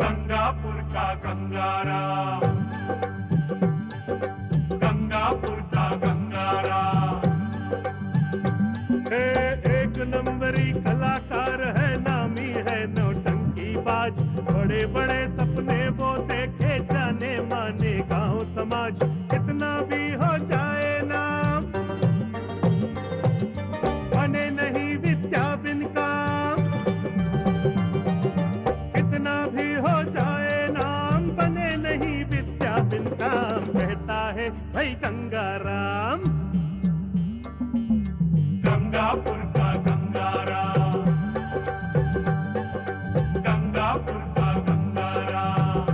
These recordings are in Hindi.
गंगापुर का गंगाराम है भाई गंगाराम। गंगापुर का गंगाराम। गंगापुर का गंगाराम।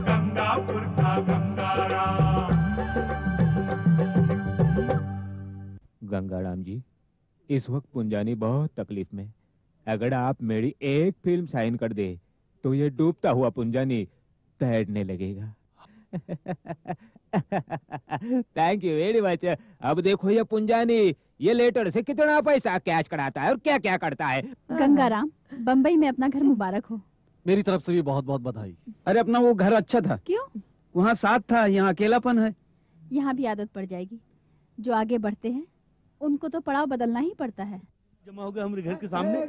गंगापुर का गंगाराम। गंगाराम जी इस वक्त पुंजानी बहुत तकलीफ़ में। अगर आप मेरी एक फ़िल्म साइन कर दे तो ये डूबता हुआ पुंजानी तैरने लगेगा। थैंक यू वेरी मच अब देखो ये पुंजानी ये लेटर से कितना पैसा कैश कराता है और क्या क्या करता है? गंगाराम बम्बई में अपना घर मुबारक हो। मेरी तरफ़ से भी बहुत बहुत बधाई। अरे अपना वो घर अच्छा था। क्यों? वहाँ साथ था यहाँ अकेलापन है। यहाँ भी आदत पड़ जाएगी। जो आगे बढ़ते हैं उनको तो पड़ाव बदलना ही पड़ता है। जमा हो गया हमारे घर के सामने।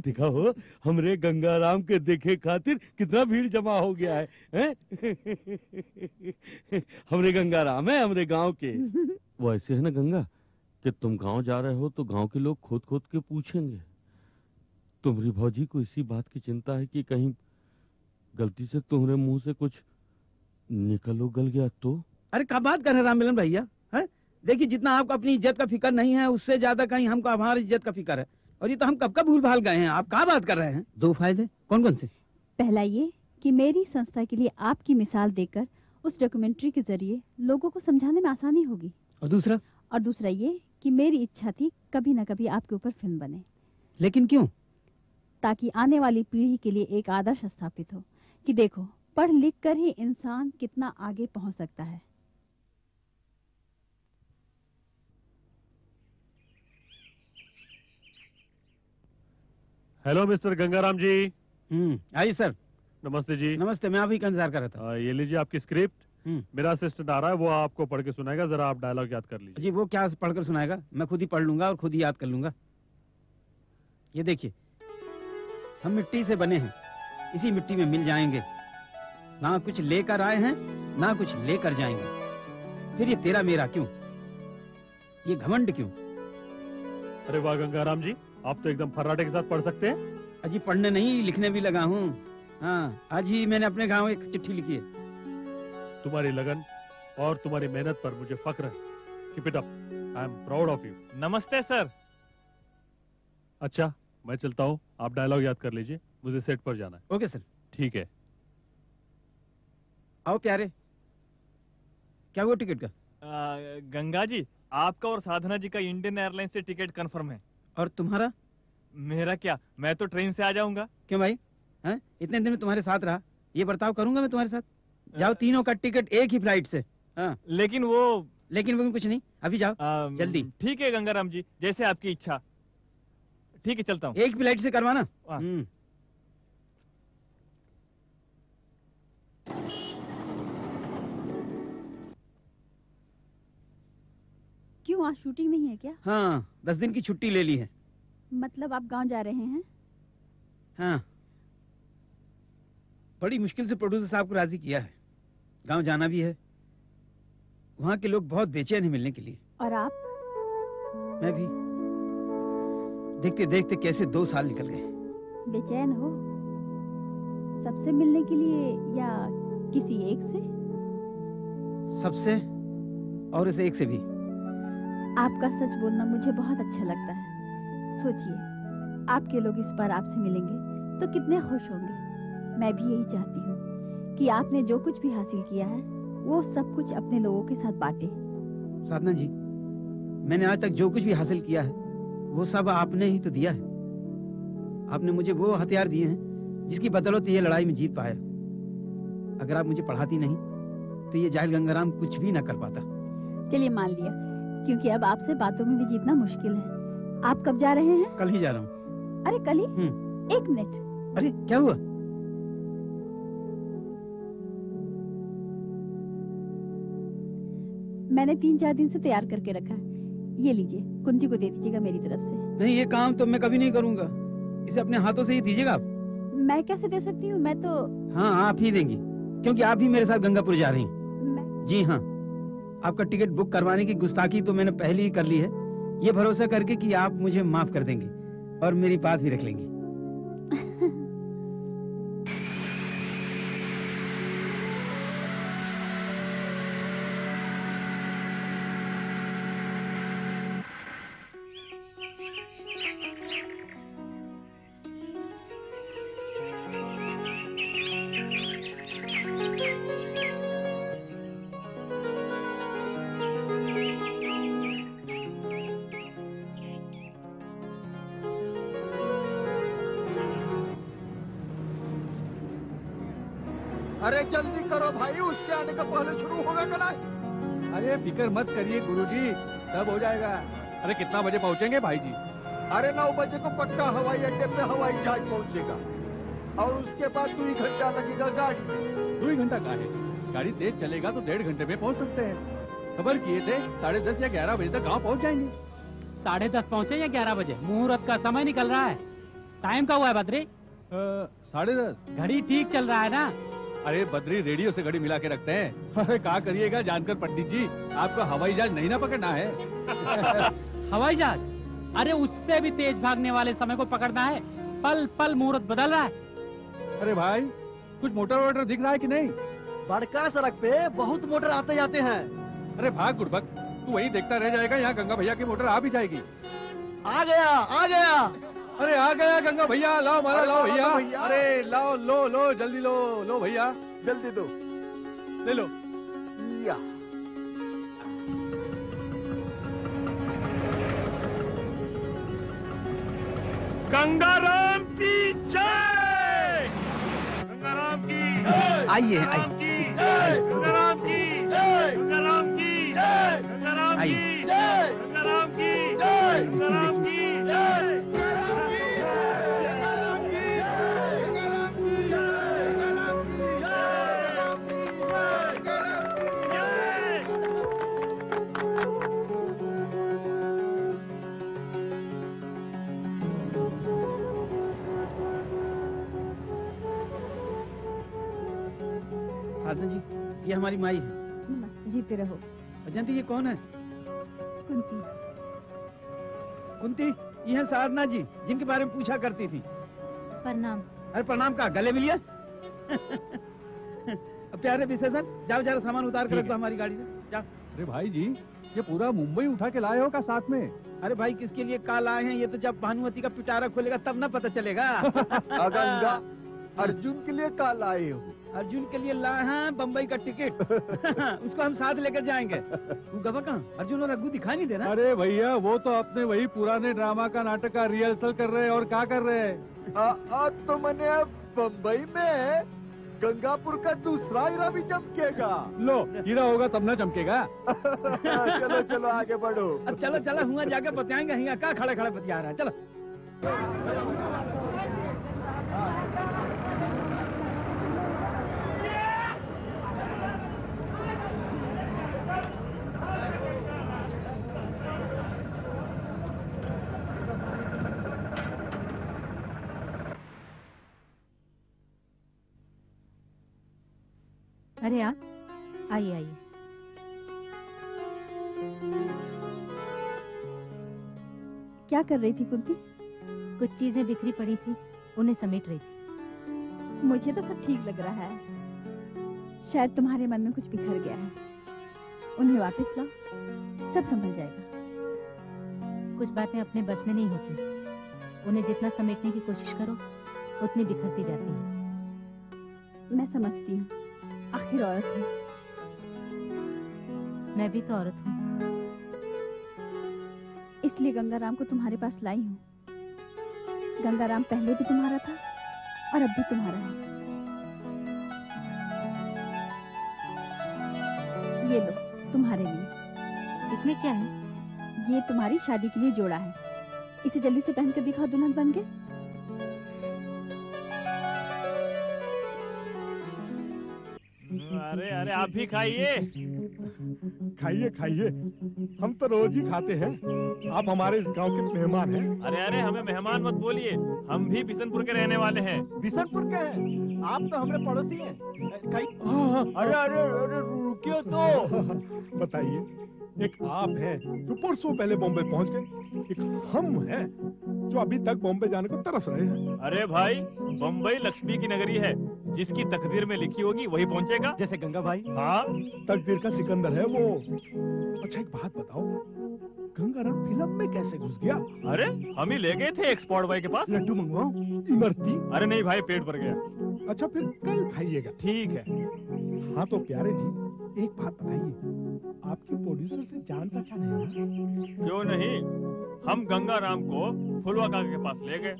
दिखा हो हमरे गंगाराम के देखे खातिर कितना भीड़ जमा हो गया है, हैं? हमरे गंगाराम है हमरे गाँव के। वो ऐसे है ना गंगा कि तुम गाँव जा रहे हो तो गाँव के लोग खोद खोद के पूछेंगे। तुम्हारी भौजी को इसी बात की चिंता है कि कहीं गलती से तुम्हारे मुँह से कुछ निकल उगल गया तो? अरे क्या बात कर रहे हैं राममिलन भैया? है देखिए जितना आपको अपनी इज़्ज़त का फ़िक्र नहीं है उससे ज़्यादा कहीं हमको हमारी इज़्ज़त का फ़िक्र है। और ये तो हम कब कब भूल भाल गए हैं? आप क्या बात कर रहे हैं? दो फ़ायदे। कौन कौन से? पहला ये कि मेरी संस्था के लिए आपकी मिसाल देकर उस डॉक्यूमेंट्री के ज़रिए लोगों को समझाने में आसानी होगी। और दूसरा? और दूसरा ये कि मेरी इच्छा थी कभी न कभी आपके ऊपर फ़िल्म बने। लेकिन क्यों? ताकि आने वाली पीढ़ी के लिए एक आदर्श स्थापित हो कि देखो पढ़ लिख कर ही इंसान कितना आगे पहुँच सकता है। हेलो मिस्टर गंगाराम जी हम्म आइए सर। नमस्ते जी। नमस्ते मैं आप ही का इंतज़ार कर रहा था। आ, ये लीजिए आपकी स्क्रिप्ट हम्म। मेरा असिस्टेंट आ रहा है वो आपको पढ़ के सुनाएगा जरा आप डायलॉग याद कर लीजिए। जी वो क्या पढ़कर सुनाएगा? मैं खुद ही पढ़ लूँगा और खुद ही याद कर लूँगा। ये देखिए हम मिट्टी से बने हैं। इसी मिट्टी में मिल जाएँगे। ना कुछ लेकर आए हैं ना कुछ लेकर जाएँगे। फिर ये तेरा मेरा क्यों? ये घमंड क्यों? अरे वाह गंगाराम जी आप तो एकदम फर्राटे के साथ पढ़ सकते हैं। अजी पढ़ने नहीं लिखने भी लगा हूँ। हाँ आज ही मैंने अपने गाँव एक चिट्ठी लिखी है। तुम्हारी लगन और तुम्हारी मेहनत पर मुझे फक्र है। Keep it up I am proud of you नमस्ते सर। अच्छा मैं चलता हूँ। आप डायलॉग याद कर लीजिए। मुझे सेट पर जाना है। Okay sir. ठीक है। आओ प्यारे। क्या हुआ टिकट का? आ, गंगा जी आपका और साधना जी का इंडियन एयरलाइन से टिकट कंफर्म है। और तुम्हारा? मेरा क्या? मैं तो ट्रेन से आ जाऊँगा। क्यों भाई? हैं? इतने दिन में तुम्हारे साथ रहा। ये बर्ताव करूँगा मैं तुम्हारे साथ? जाओ तीनों का टिकट एक ही फ़्लाइट से। हाँ। लेकिन वो लेकिन वो कुछ नहीं। अभी जाओ। आ, जल्दी। ठीक है गंगाराम जी जैसे आपकी इच्छा। ठीक है चलता हूँ। एक फ़्लाइट से करवाना? क्यों? आज शूटिंग नहीं है क्या? हाँ दस दिन की छुट्टी ले ली है। मतलब आप गाँव जा रहे हैं? हाँ। बड़ी मुश्किल से प्रोड्यूसर साहब को राज़ी किया है। गाँव जाना भी है। वहाँ के लोग बहुत बेचैन हैं मिलने के लिए। और आप? मैं भी। देखते देखते कैसे दो साल निकल गए। बेचैन हो? सबसे मिलने के लिए या किसी एक से? सबसे और इस एक से भी। आपका सच बोलना मुझे बहुत अच्छा लगता है। सोचिए आपके लोग इस बार आपसे मिलेंगे तो कितने खुश होंगे। मैं भी यही चाहती हूँ कि आपने जो कुछ भी हासिल किया है वो सब कुछ अपने लोगों के साथ बांटे। साधना जी मैंने आज तक जो कुछ भी हासिल किया है वो सब आपने ही तो दिया है। आपने मुझे वो हथियार दिए हैं जिसकी बदौलत ये लड़ाई में जीत पाया। अगर आप मुझे पढ़ाती नहीं तो ये जाहिल गंगाराम कुछ भी ना कर पाता। चलिए मान लिया। क्योंकि अब आपसे बातों में भी जीतना मुश्किल है। आप कब जा रहे हैं? कल ही जा रहा हूँ। अरे कल ही? हम्म। एक मिनट। अरे क्या हुआ? मैंने तीन चार दिन से तैयार करके रखा है। ये लीजिए कुंती को दे दीजिएगा मेरी तरफ़ से। नहीं ये काम तो मैं कभी नहीं करूँगा। इसे अपने हाथों से ही दीजिएगा आप। मैं कैसे दे सकती हूँ? मैं तो हाँ आप ही देंगी क्योंकि आप ही मेरे साथ गंगापुर जा रही हैं। जी हाँ। आपका टिकट बुक करवाने की गुस्ताखी तो मैंने पहले ही कर ली है। ये भरोसा करके कि आप मुझे माफ़ कर देंगे और मेरी बात भी रख लेंगी। का पहले शुरू होगा का नहीं? अरे फ़िक्र मत करिए गुरुजी सब हो जाएगा। अरे कितना बजे पहुँचेंगे भाई जी अरे नौ बजे को पक्का हवाई अड्डे पे हवाई जहाज़ पहुंचेगा। और उसके बाद दो ही घंटा लगेगा गाड़ी। दो ही घंटा का है? गाड़ी तेज चलेगा तो डेढ़ घंटे में पहुँच सकते हैं। खबर किए थे साढ़े दस या ग्यारह बजे तक गाँव पहुँच जाएँगे। साढ़े दस पहुँचे या ग्यारह बजे? मुहूर्त का समय निकल रहा है। टाइम का हुआ है बद्री? साढ़े दस। घड़ी ठीक चल रहा है ना? अरे बद्री रेडियो से घड़ी मिला के रखते हैं। अरे कहा करिएगा जानकर पंडित जी आपको हवाई जहाज़ नहीं ना पकड़ना है। हवाई जहाज़? अरे उससे भी तेज भागने वाले समय को पकड़ना है। पल पल मुहूर्त बदल रहा है। अरे भाई कुछ मोटर वोटर दिख रहा है कि नहीं? बड़का सड़क पे बहुत मोटर आते जाते हैं। अरे भाग गुड़बक तू वही देखता रह जाएगा यहाँ गंगा भैया की मोटर आ भी जाएगी। आ गया आ गया। अरे आ गया गंगा भैया लाओ मारा लाओ लाओ, भैया। अरे लाओ लो लो जल्दी लो लो भैया। जल्दी दो। ले लो। या। गंगाराम की जय! गंगाराम की आइए आइए। गंगाराम ये हमारी माई है। जीते रहो। अजंती ये कौन है? कुंती। कुंती ये है साधना जी जिनके बारे में पूछा करती थी। प्रणाम। अरे प्रणाम का गले मिलिए अब प्यारे विशेषण जाओ जरा सामान उतार कर रख दो हमारी गाड़ी से। जाओ। अरे भाई जी ये पूरा मुंबई उठा के लाए हो का साथ में? अरे भाई किसके लिए काल आए हैं? ये तो जब भानुमती का पिटारा खोलेगा तब ना पता चलेगा। अर्जुन के लिए काल लाए हो। अर्जुन के लिए लाए हैं बम्बई का टिकट। उसको हम साथ लेकर जाएँगे। तू गवा कहाँ? अर्जुन और रघु दिखाई नहीं दे रहा। अरे भैया वो तो अपने वही पुराने ड्रामा का नाटक का रिहर्सल कर रहे हैं और क्या कर रहे हैं? तो मैंने अब बम्बई में गंगापुर का दूसरा हीरा भी चमकेगा। लो हीरा होगा तब ना चमकेगा। चलो चलो आगे बढ़ो। अब चलो चलो हुआ जाके बताएँगे का खड़े खड़े बतिया रहा है। चलो। अरे आप आइए आइए। क्या कर रही थी कुंती? कुछ चीज़ें बिखरी पड़ी थी उन्हें समेट रही थी। मुझे तो सब ठीक लग रहा है। शायद तुम्हारे मन में कुछ बिखर गया है। उन्हें वापस लाओ सब संभल जाएगा। कुछ बातें अपने बस में नहीं होती। उन्हें जितना समेटने की कोशिश करो उतनी बिखरती जाती है। मैं समझती हूँ। आखिर औरत हूँ मैं भी तो औरत हूँ। इसलिए गंगाराम को तुम्हारे पास लाई हूँ। गंगाराम पहले भी तुम्हारा था और अब भी तुम्हारा है। ये लो, तुम्हारे लिए। इसमें क्या है? ये तुम्हारी शादी के लिए जोड़ा है। इसे जल्दी से पहन कर दिखाओ, दुल्हन बन के अरे अरे आप भी खाइए। खाइए खाइए। हम तो रोज ही खाते हैं। आप हमारे इस गाँव के मेहमान हैं। अरे अरे हमें मेहमान मत बोलिए। हम भी बिशनपुर के रहने वाले हैं। बिशनपुर के हैं? आप तो हमारे पड़ोसी हैं। अरे अरे अरे रुकिए तो। बताइए एक आप हैं जो परसों पहले बॉम्बे पहुँच गए। एक हम हैं जो अभी तक बॉम्बे जाने को तरस रहे हैं। अरे भाई बम्बई लक्ष्मी की नगरी है। जिसकी तकदीर में लिखी होगी वही पहुंचेगा। जैसे गंगा भाई। हाँ। तकदीर का सिकंदर है वो। अच्छा एक बात बताओ गंगाराम फ़िल्म में कैसे घुस गया? अरे हम ही ले गए थे एक्सपोर्ट बॉय के पास। लड्डू मंगवाओ इमरती। अरे नहीं भाई पेट भर गया। अच्छा फिर कल खाइएगा। ठीक है। हाँ तो प्यारे जी एक बात बताइए आपकी प्रोड्यूसर से जान पहचान है? क्यों नहीं? हम गंगा राम को फुलवा काका के पास ले गए।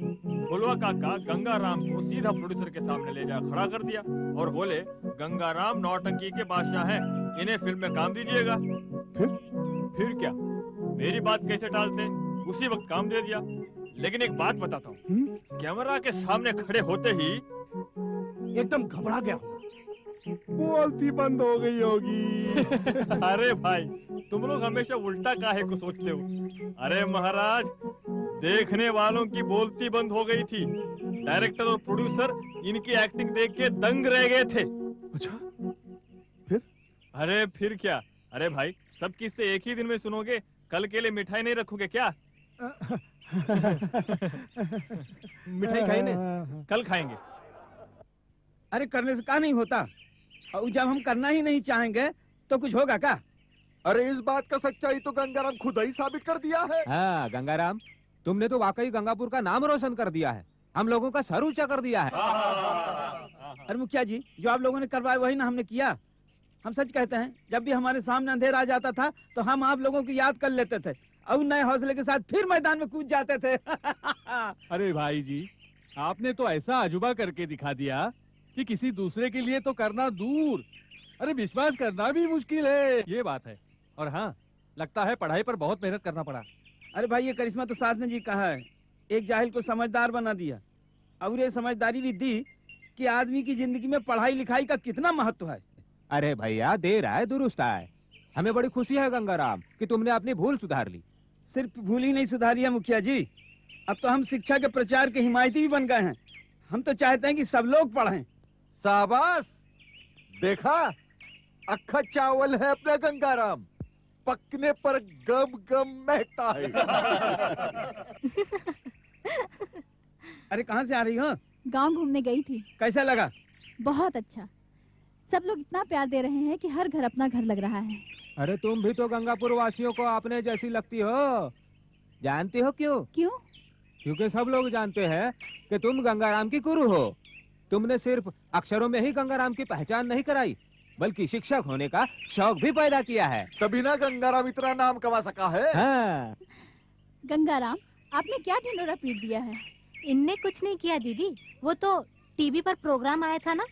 फुलवा काका गंगा राम को सीधा प्रोड्यूसर के सामने ले जा खड़ा कर दिया और बोले गंगा राम नौटंकी के बादशाह हैं इन्हें फ़िल्म में काम दीजिएगा। फिर? फिर क्या? मेरी बात कैसे टालते उसी वक्त काम दे दिया। लेकिन एक बात बताता हूँ। हम्म? कैमरा के सामने खड़े होते ही एकदम घबरा गया हूँ। बोलती बंद हो गई होगी। अरे भाई तुम लोग हमेशा उल्टा काहे को सोचते हो? अरे महाराज देखने वालों की बोलती बंद हो गई थी। डायरेक्टर और प्रोड्यूसर इनकी एक्टिंग देख के दंग रह गए थे। अच्छा फिर? अरे फिर क्या? अरे भाई सब किस्से एक ही दिन में सुनोगे? कल के लिए मिठाई नहीं रखोगे क्या? मिठाई खाई ने? कल खाएँगे। अरे करने से का नहीं होता? और जब हम करना ही नहीं चाहेंगे तो कुछ होगा क्या अरे इस बात का सच्चाई तो गंगाराम खुद ही साबित कर दिया है। हाँ गंगाराम तुमने तो वाकई गंगापुर का नाम रोशन कर दिया है। हम लोगों का सर ऊँचा कर दिया है। अरे मुखिया जी जो आप लोगों ने करवाया वही ना हमने किया। हम सच कहते हैं जब भी हमारे सामने अंधेरा आ जाता था तो हम आप लोगों की याद कर लेते थे और नए हौसले के साथ फिर मैदान में कूद जाते थे। अरे भाई जी आपने तो ऐसा अजूबा करके दिखा दिया कि किसी दूसरे के लिए तो करना दूर। अरे विश्वास करना भी मुश्किल है। ये बात है। और हाँ लगता है पढ़ाई पर बहुत मेहनत करना पड़ा। अरे भाई ये करिश्मा तो साधना जी कहा है। एक जाहिल को समझदार बना दिया। और ये समझदारी भी दी कि आदमी की ज़िंदगी में पढ़ाई लिखाई का कितना महत्व है। अरे भैया देर आए दुरुस्त आए। हमें बड़ी खुशी है गंगाराम कि तुमने अपनी भूल सुधार ली। सिर्फ़ भूल ही नहीं सुधारी है मुखिया जी। अब तो हम शिक्षा के प्रचार के हिमायती भी बन गए हैं। हम तो चाहते हैं कि सब लोग पढ़ें। शाबाश। देखा अखा चावल है अपना गंगाराम। पकने पर गम गम महकता है। अरे कहाँ से आ रही हो? गाँव घूमने गई थी। कैसा लगा? बहुत अच्छा। सब लोग इतना प्यार दे रहे हैं कि हर घर अपना घर लग रहा है। अरे तुम भी तो गंगापुर वासियों को अपने जैसी लगती हो। जानती हो क्यों? क्यों? क्योंकि सब लोग जानते हैं कि तुम गंगाराम की गुरु हो। तुमने सिर्फ़ अक्षरों में ही गंगाराम की पहचान नहीं कराई बल्कि शिक्षक होने का शौक भी पैदा किया है। तभी ना गंगाराम इतना नाम कमा सका है। हाँ। गंगाराम आपने क्या ढिंडोरा पीट दिया है? इनने कुछ नहीं किया दीदी। वो तो टीवी पर प्रोग्राम आया था ना?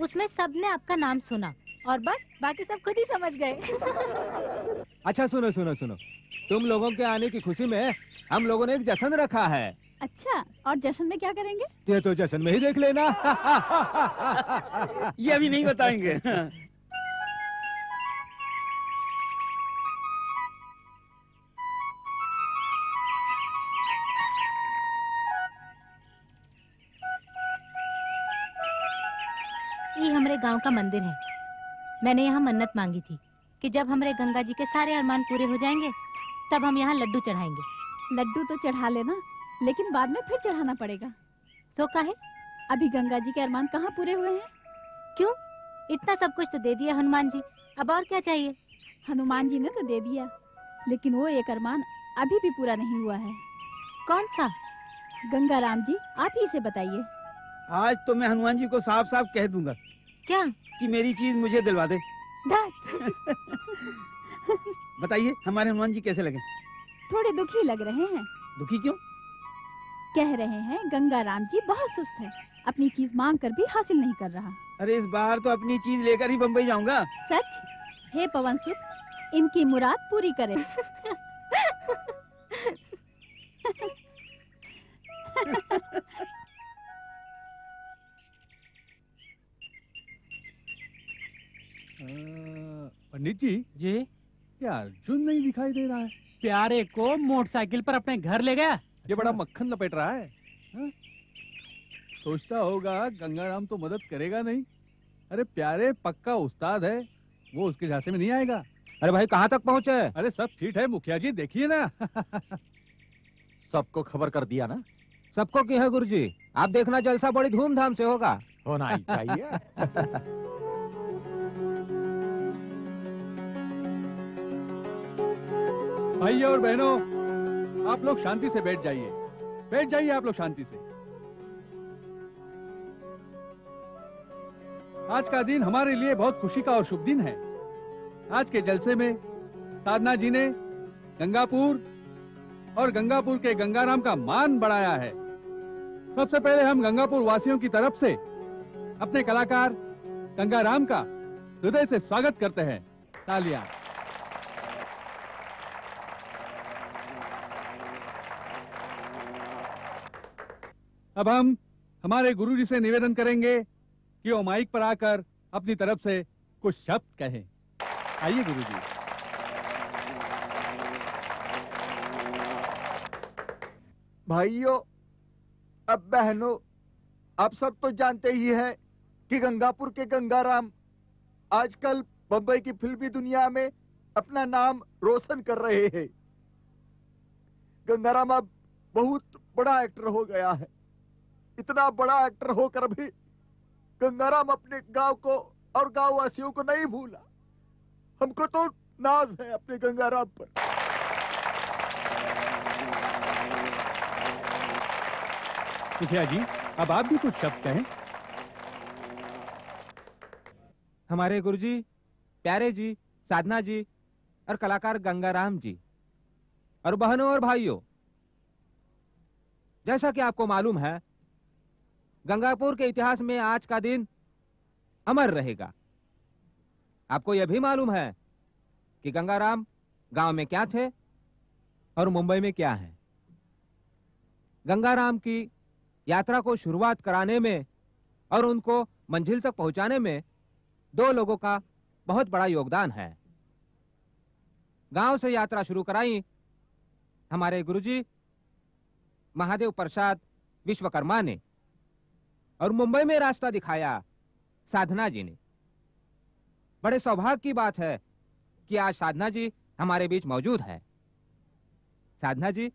उसमें सबने आपका नाम सुना और बस बाकी सब खुद ही समझ गए। अच्छा सुनो सुनो सुनो। तुम लोगों के आने की खुशी में हम लोगों ने एक जश्न रखा है। अच्छा और जश्न में क्या करेंगे? ये तो जश्न में ही देख लेना। ये अभी नहीं बताएँगे। ये हमारे गाँव का मंदिर है। मैंने यहाँ मन्नत मांगी थी कि जब हमारे गंगा जी के सारे अरमान पूरे हो जाएँगे तब हम यहाँ लड्डू चढ़ाएँगे। लड्डू तो चढ़ा लेना। लेकिन बाद में फिर चढ़ाना पड़ेगा। सो का है? अभी गंगा जी के अरमान कहाँ पूरे हुए हैं? क्यों? इतना सब कुछ तो दे दिया हनुमान जी। अब और क्या चाहिए? हनुमान जी ने तो दे दिया लेकिन वो एक अरमान अभी भी पूरा नहीं हुआ है। कौन सा? गंगा राम जी आप ही इसे बताइए। आज तो मैं हनुमान जी को साफ़ साफ़ कह दूँगा क्या? कि मेरी चीज़ मुझे दिलवा दे। बताइए हमारे हनुमान जी कैसे लगे? थोड़े दुखी लग रहे हैं। दुखी क्यों? कह रहे हैं गंगा राम जी बहुत सुस्त है। अपनी चीज़ मांग कर भी हासिल नहीं कर रहा। अरे इस बार तो अपनी चीज़ लेकर ही बम्बई जाऊँगा। सच? हे पवन सुत इनकी मुराद पूरी करे। पंडित जी जी? ये अर्जुन नहीं दिखाई दे रहा है। प्यारे को मोटरसाइकिल पर अपने घर ले गया? ये बड़ा मक्खन लपेट रहा है हाँ? सोचता होगा गंगाराम तो मदद करेगा नहीं। अरे प्यारे पक्का उस्ताद है वो उसके झांसे में नहीं आएगा। अरे भाई कहाँ तक पहुँचे? अरे सब ठीक है मुखिया जी देखिए ना। सबको खबर कर दिया ना? सबको की है गुरुजी? आप देखना जलसा बड़ी धूमधाम से होगा। होना ही चाहिए। भाई और बहनों आप लोग शांति से बैठ जाइए। बैठ जाइए आप लोग शांति से। आज का दिन हमारे लिए बहुत खुशी का और शुभ दिन है। आज के जलसे में साधना जी ने गंगापुर और गंगापुर के गंगाराम का मान बढ़ाया है। सबसे पहले हम गंगापुर वासियों की तरफ़ से अपने कलाकार गंगाराम का हृदय से स्वागत करते हैं। तालियाँ। अब हम हमारे गुरु जी से निवेदन करेंगे कि वो माइक पर आकर अपनी तरफ़ से कुछ शब्द कहें। आइए गुरु जी। भाइयों, अब बहनों, आप सब तो जानते ही हैं कि गंगापुर के गंगाराम आजकल बंबई की फिल्मी दुनिया में अपना नाम रोशन कर रहे हैं। गंगाराम अब बहुत बड़ा एक्टर हो गया है। इतना बड़ा एक्टर होकर भी गंगाराम अपने गाँव को और गाँव वासियों को नहीं भूला। हमको तो नाज है अपने गंगाराम पर। मुखिया जी अब आप भी कुछ शब्द कहें। हमारे गुरुजी प्यारे जी साधना जी और कलाकार गंगाराम जी और बहनों और भाइयों जैसा कि आपको मालूम है गंगापुर के इतिहास में आज का दिन अमर रहेगा। आपको यह भी मालूम है कि गंगाराम गाँव में क्या थे और मुंबई में क्या है। गंगाराम की यात्रा को शुरुआत कराने में और उनको मंजिल तक पहुँचाने में दो लोगों का बहुत बड़ा योगदान है। गाँव से यात्रा शुरू कराई हमारे गुरुजी महादेव प्रसाद विश्वकर्मा ने। और मुंबई में रास्ता दिखाया। साधना जी ने। बड़े सौभाग्य की बात है कि आज साधना जी हमारे बीच मौजूद है। साधना जी,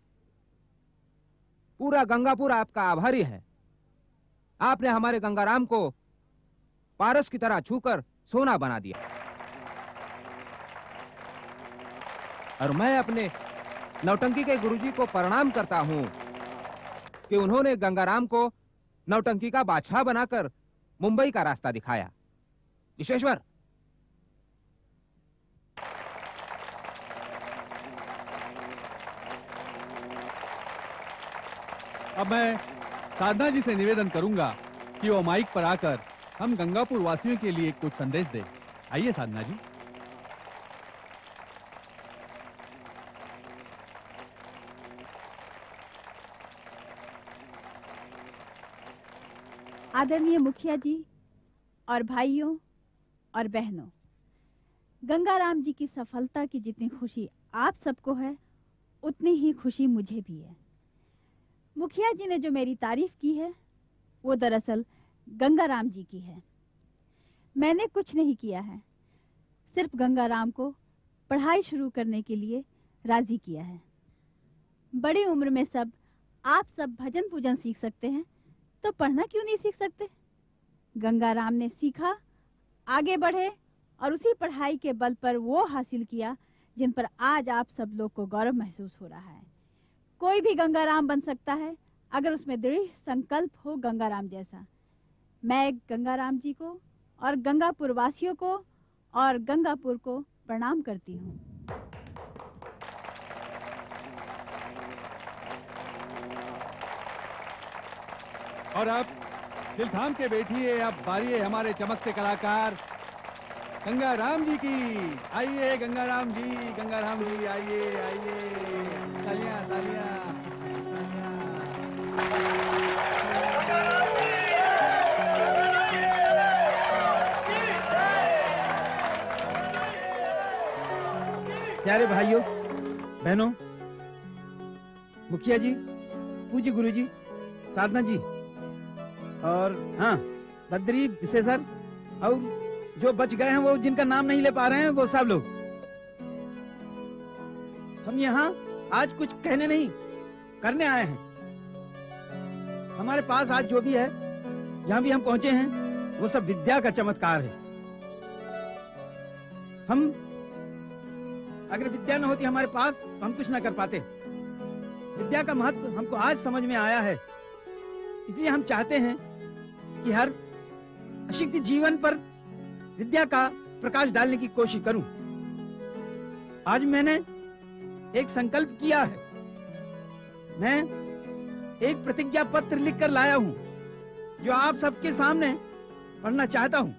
पूरा गंगापुर आपका आभारी है। आपने हमारे गंगाराम को पारस की तरह छूकर सोना बना दिया। और मैं अपने नौटंकी के गुरुजी को प्रणाम करता हूँ कि उन्होंने गंगाराम को नौटंकी का बादशाह बनाकर मुंबई का रास्ता दिखाया। विश्वेश्वर। अब मैं साधना जी से निवेदन करूँगा कि वो माइक पर आकर हम गंगापुर वासियों के लिए कुछ संदेश दें। आइए साधना जी। आदरणीय मुखिया जी और भाइयों और बहनों, गंगाराम जी की सफलता की जितनी खुशी आप सबको है, उतनी ही खुशी मुझे भी है। मुखिया जी ने जो मेरी तारीफ़ की है, वो दरअसल गंगाराम जी की है। मैंने कुछ नहीं किया है, सिर्फ़ गंगाराम को पढ़ाई शुरू करने के लिए राज़ी किया है। बड़ी उम्र में सब, आप सब भजन पूजन सीख सकते हैं तो पढ़ना क्यों नहीं सीख सकते? गंगाराम ने सीखा, आगे बढ़े और उसी पढ़ाई के बल पर वो हासिल किया, जिन पर आज आप सब लोग को गौरव महसूस हो रहा है। कोई भी गंगाराम बन सकता है, अगर उसमें दृढ़ संकल्प हो गंगाराम जैसा। मैं गंगाराम जी को और गंगापुर वासियों को और गंगापुर को प्रणाम करती हूँ। और अब दिल थाम के बैठिए, अब बारी है हमारे चमकते कलाकार गंगाराम जी की, आइए गंगाराम जी गंगाराम जी, आइए आइए तालियाँ तालियाँ। प्यारे भाइयों, बहनों, मुखिया जी, पूज्य गुरु जी साधना जी और हाँ बद्री विशेषर और जो बच गए हैं वो जिनका नाम नहीं ले पा रहे हैं, वो सब लोग। हम यहाँ आज कुछ कहने नहीं, करने आए हैं। हमारे पास आज जो भी है, जहाँ भी हम पहुँचे हैं, वो सब विद्या का चमत्कार है। हम, अगर विद्या न होती हमारे पास तो हम कुछ ना कर पाते। विद्या का महत्व हमको आज समझ में आया है। इसलिए हम चाहते हैं कि हर अशिक्षित जीवन पर विद्या का प्रकाश डालने की कोशिश करूँ। आज मैंने एक संकल्प किया है। मैं एक प्रतिज्ञा पत्र लिखकर लाया हूँ, जो आप सबके सामने पढ़ना चाहता हूँ।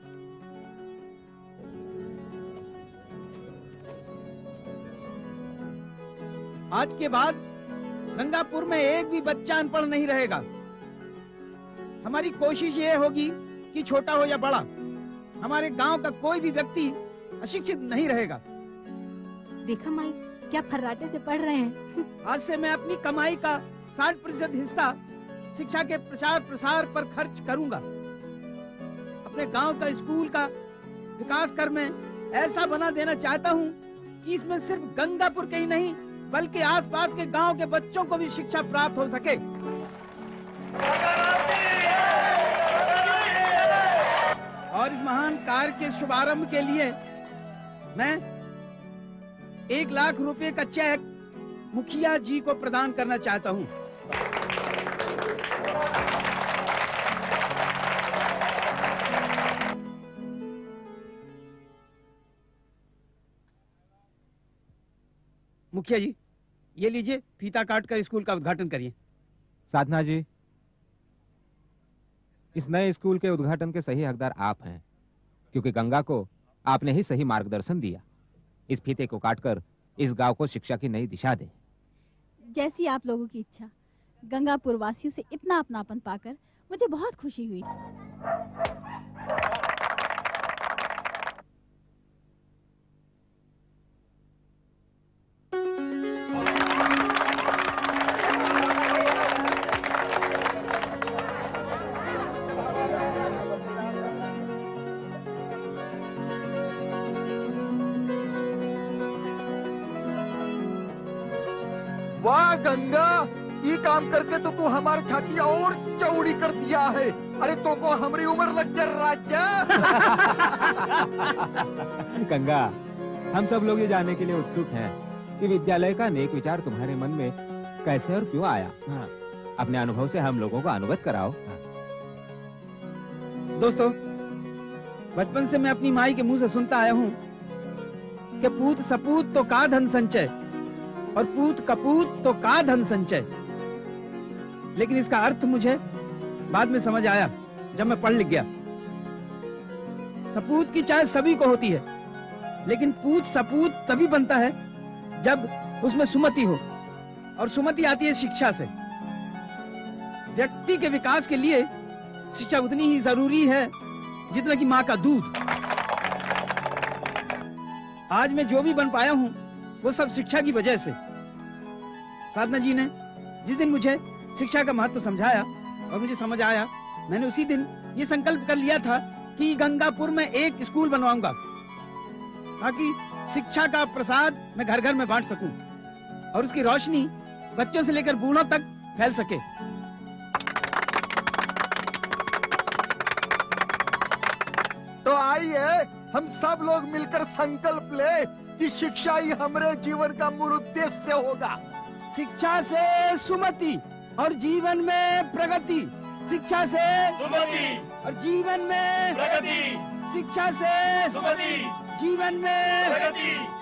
आज के बाद गंगापुर में एक भी बच्चा अनपढ़ नहीं रहेगा। हमारी कोशिश ये होगी कि छोटा हो या बड़ा हमारे गाँव का कोई भी व्यक्ति अशिक्षित नहीं रहेगा। देखा माई क्या फर्राटे से पढ़ रहे हैं? आज से मैं अपनी कमाई का 60 प्रतिशत हिस्सा शिक्षा के प्रचार प्रसार पर खर्च करूँगा। अपने गाँव का स्कूल का विकास कर मैं ऐसा बना देना चाहता हूँ कि इसमें सिर्फ़ गंगापुर के ही नहीं बल्कि आसपास के गाँव के बच्चों को भी शिक्षा प्राप्त हो सके। और इस महान कार्य के शुभारंभ के लिए मैं एक लाख रुपए का चेक मुखिया जी को प्रदान करना चाहता हूँ। मुखिया जी, ये लीजिए फीता काट कर स्कूल का उद्घाटन करिए। साधना जी इस नए स्कूल के उद्घाटन के सही हकदार आप हैं, क्योंकि गंगा को आपने ही सही मार्गदर्शन दिया। इस फीते को काटकर इस गाँव को शिक्षा की नई दिशा दें। जैसी आप लोगों की इच्छा, गंगापुर वासियों से इतना अपनापन पाकर मुझे बहुत खुशी हुई। गंगा। हम सब लोग ये जानने के लिए उत्सुक हैं कि विद्यालय का नेक विचार तुम्हारे मन में कैसे और क्यों आया। हाँ, अपने अनुभव से हम लोगों को अनुगत कराओ। हाँ। दोस्तों बचपन से मैं अपनी माई के मुँह से सुनता आया हूँ कि पूत सपूत तो का धन संचय और पूत कपूत तो का धन संचय। लेकिन इसका अर्थ मुझे बाद में समझ आया जब मैं पढ़ लिख गया। सपूत की चाय सभी को होती है। लेकिन पूत सपूत तभी बनता है जब उसमें सुमति हो और सुमति आती है शिक्षा से। व्यक्ति के विकास के लिए शिक्षा उतनी ही ज़रूरी है जितना कि माँ का दूध। आज मैं जो भी बन पाया हूँ, वो सब शिक्षा की वजह से। साधना जी ने जिस दिन मुझे शिक्षा का महत्व समझाया और मुझे समझ आया, मैंने उसी दिन ये संकल्प कर लिया था कि गंगापुर में एक स्कूल बनवाऊँगा। ताकि शिक्षा का प्रसाद मैं घर घर में बांट सकूँ और उसकी रोशनी बच्चों से लेकर बूढ़ों तक फैल सके। तो आइए हम सब लोग मिलकर संकल्प ले कि शिक्षा ही हमारे जीवन का मूल उद्देश्य होगा। शिक्षा से सुमति और जीवन में प्रगति। शिक्षा से सुमति और जीवन में प्रगति। शिक्षा से सुमति। जीवन में। प्रगति।